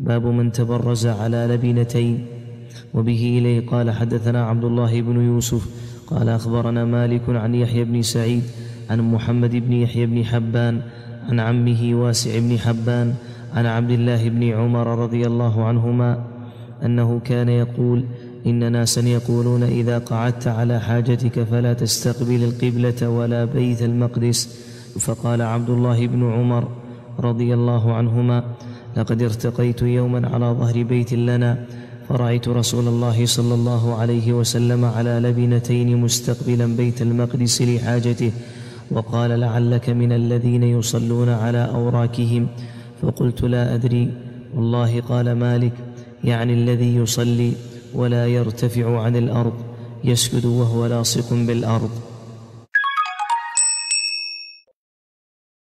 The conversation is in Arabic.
باب من تبرز على لبنتين. وبه إليه قال حدثنا عبد الله بن يوسف قال أخبرنا مالك عن يحيى بن سعيد عن محمد بن يحيى بن حبان عن عمه واسع بن حبان عن عبد الله بن عمر رضي الله عنهما أنه كان يقول إن ناسا يقولون إذا قعدت على حاجتك فلا تستقبل القبلة ولا بيت المقدس. فقال عبد الله بن عمر رضي الله عنهما لقد ارتقيت يوما على ظهر بيت لنا فرأيت رسول الله صلى الله عليه وسلم على لبنتين مستقبلا بيت المقدس لحاجته وقال لعلك من الذين يصلون على أوراكهم فقلت لا أدري. والله قال مالك يعني الذي يصلي ولا يرتفع عن الأرض يسجد وهو لاصق بالأرض.